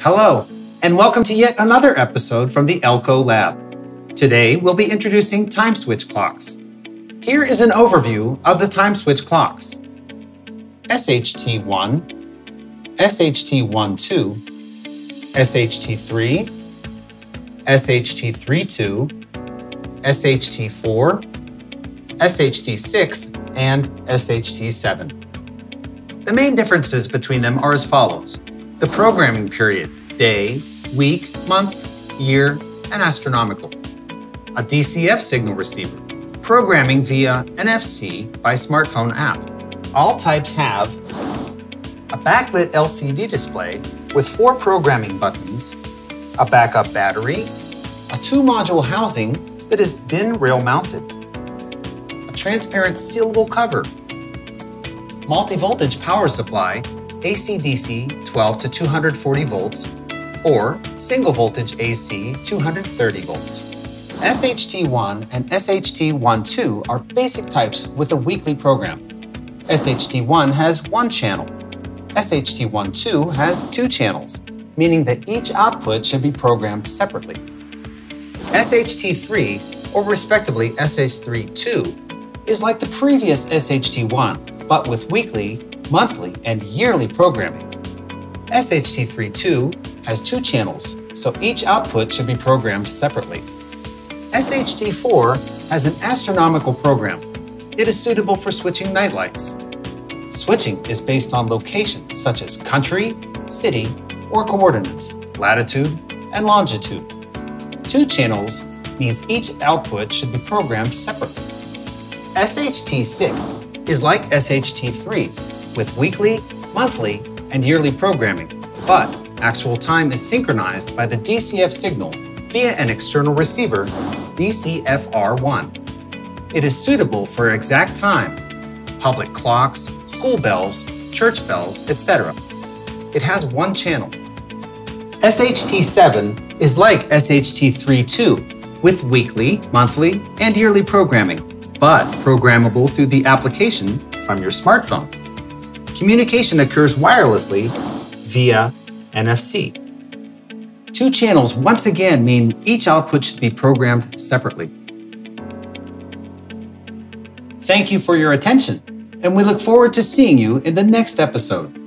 Hello, and welcome to yet another episode from the ELKO Lab. Today, we'll be introducing time switch clocks. Here is an overview of the time switch clocks. SHT1, SHT12, SHT3, SHT32, SHT4, SHT6, and SHT7. The main differences between them are as follows. The programming period, day, week, month, year, and astronomical. A DCF signal receiver, programming via NFC by smartphone app. All types have a backlit LCD display with four programming buttons, a backup battery, a two-module housing that is DIN rail mounted, a transparent sealable cover, multi-voltage power supply, AC-DC 12 to 240 volts, or single voltage AC 230 volts. SHT1 and SHT12 are basic types with a weekly program. SHT1 has one channel. SHT12 has two channels, meaning that each output should be programmed separately. SHT3, or respectively SHT32, is like the previous SHT1, but with weekly, monthly, and yearly programming. SHT32 has two channels, so each output should be programmed separately. SHT4 has an astronomical program. It is suitable for switching nightlights. Switching is based on location such as country, city, or coordinates, latitude, and longitude. Two channels means each output should be programmed separately. SHT6 is like SHT3 with weekly, monthly, and yearly programming, but actual time is synchronized by the DCF signal via an external receiver, DCFR1. It is suitable for exact time, public clocks, school bells, church bells, etc. It has one channel. SHT7 is like SHT32 with weekly, monthly, and yearly programming, but programmable through the application from your smartphone. Communication occurs wirelessly via NFC. Two channels once again mean each output should be programmed separately. Thank you for your attention, and we look forward to seeing you in the next episode.